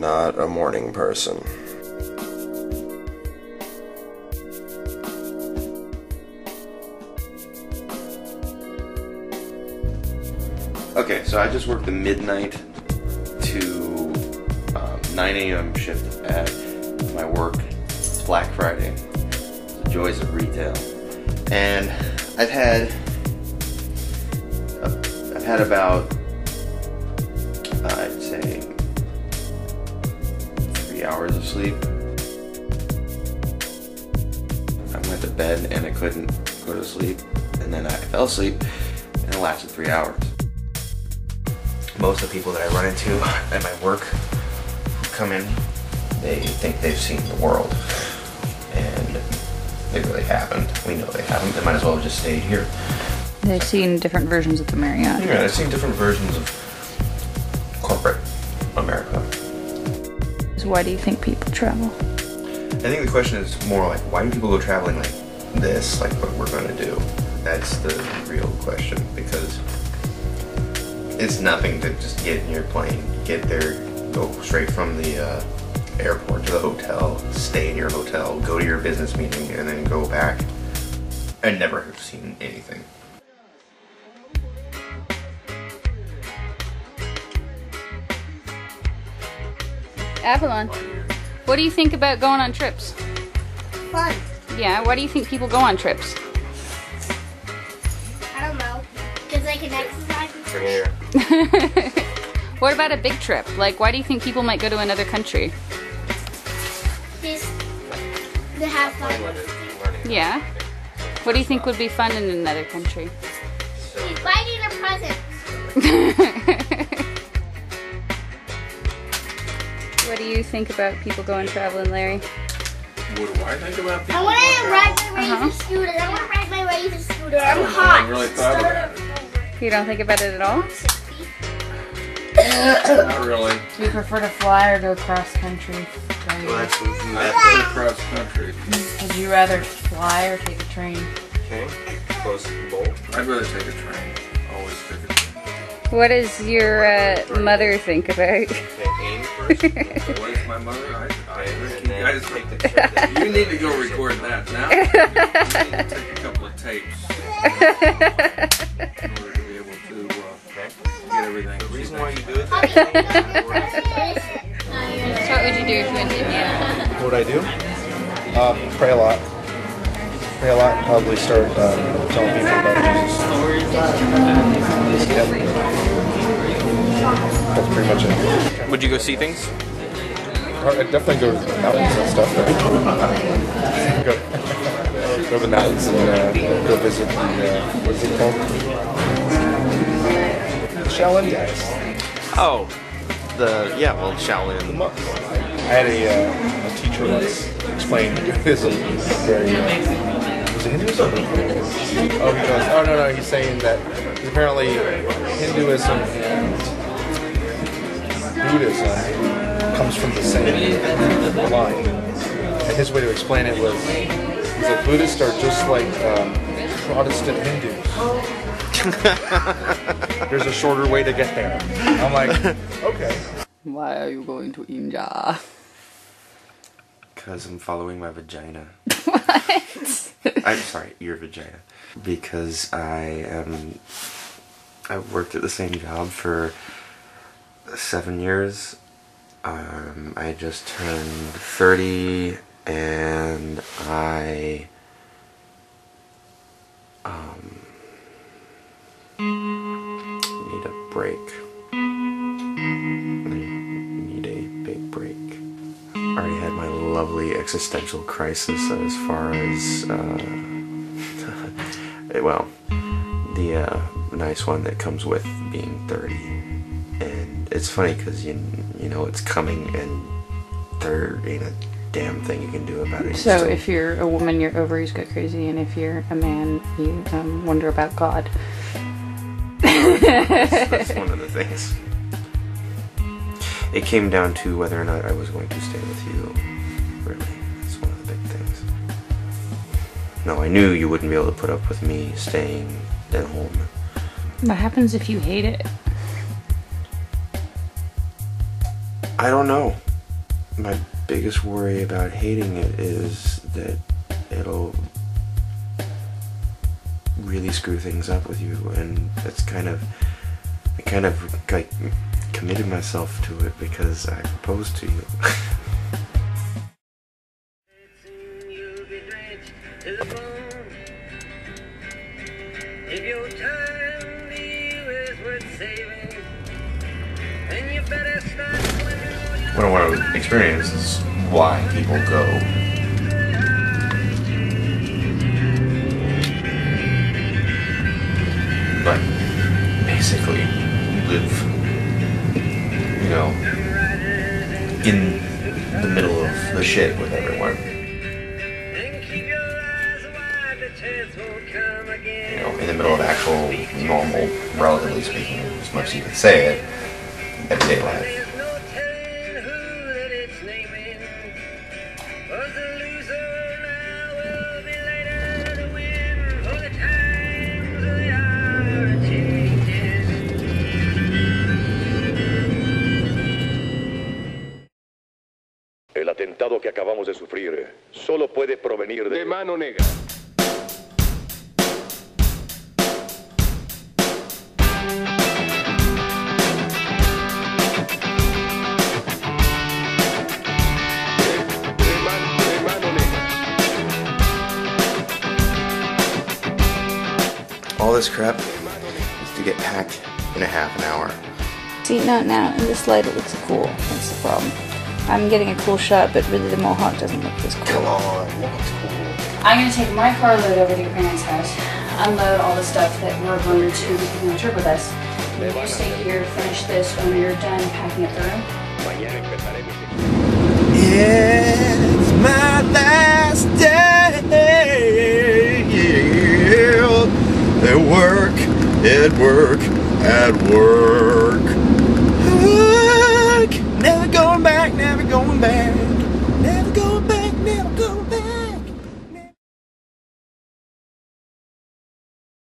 not a morning person. Okay, so I just worked the midnight to um, 9 a.m. shift at my work. It's Black Friday. The joys of retail. And I've had I've had about hours of sleep. I went to bed and I couldn't go to sleep, and then I fell asleep, and it lasted three hours most of the people that I run into at my work come in, they think they've seen the world. And they really haven't. We know they haven't. They might as well have just stayed here. They've seen different versions of the Marriott. Yeah, they've seen different versions of So why do you think people travel? I think the question is more like, why do people go traveling like this, like what we're to do? That's the real question because it's nothing to just get in your plane, get there, go straight from the uh, airport to the hotel, stay in your hotel, go to your business meeting, and then go back. I never have seen anything. Avalon, what do you think about going on trips? Fun. Yeah, why do you think people go on trips? I don't know. Because I can exercise. Bring it here. what about a big trip? Like, why do you think people might go to another country? Just to have fun. Yeah. What do you think would be fun in another country? He's biting a present. what do you think about people going traveling, Larry? What do I think about people? I want to ride traveling? my razor Uh-huh. scooter. I want to ride my razor scooter. I'm hot. really thought about it. You don't think about it at all? Not really. Do you prefer to fly or go cross country? Well, that's, That's for cross country. Would you rather fly or take a train? okay. Close to the bowl. I'd rather take a train. Always take a train. What does your uh, mother think about? Okay, aim first. What is my mother? I, I think you guys take the trip that You need to go record that now. You need to take a couple of tapes in order to be able to uh, get everything. The reason why you do it So what would you do if you went to India? What would I do? Uh, pray a lot. Pray a lot and probably start um, telling people about Jesus. Yep. That's pretty much it. Would you go see things? I'd definitely go to the mountains and stuff. Right? go, go to the mountains and uh, go visit the, uh, what's it called? The Shaolin guys. Oh, the yeah, well, Shaolin. The monks. I had a, uh, a teacher once explain Hinduism very. Uh, was it Hinduism? Oh, he goes. Oh no, no. He's saying that apparently Hinduism Buddhism comes from the same line. And his way to explain it was, he said Buddhists are just like um, Protestant Hindus. There's a shorter way to get there. I'm like, okay. Why are you going to India? Because I'm following my vagina. what? I'm sorry, your vagina. Because I am. I've worked at the same job for seven years. Um, I just turned 30 and I. Um, need a break. I need a big break. I already had my lovely existential crisis as far as, uh, well, the uh, nice one that comes with being 30. And it's funny because you, you know it's coming and there ain't a damn thing you can do about it. So still- if you're a woman, your ovaries go crazy, and if you're a man, you um, wonder about God. that's one of the things. It came down to whether or not I was going to stay with you. Really, that's one of the big things. No, I knew you wouldn't be able to put up with me staying at home. What happens if you hate it? I don't know. my biggest worry about hating it is that it'll really screw things up with you, and that's kind of I kind of like committed myself to it because I proposed to you. What I want to experience is why people go. Like, basically, live, you know, in the middle of the shit with everyone. You know, in the middle of actual, normal, relatively speaking, as much as you can say it, everyday life. Acabamos de sufrir eh. solo puede provenir de... De, de man- de mano negra. All this crap is to get packed in a half an hour. See, no, now in this light it looks cool. That's the problem. I'm getting a cool shot, but really the mohawk doesn't look this cool. Come on, what's cool? I'm gonna take my carload over to your parents' house, unload all the stuff that we're going to be taking on a trip with us. You just stay here, finish this when you're done packing up the room. Mañana empezaré mi... It's my last day. At work, at work, at work. I can never go there.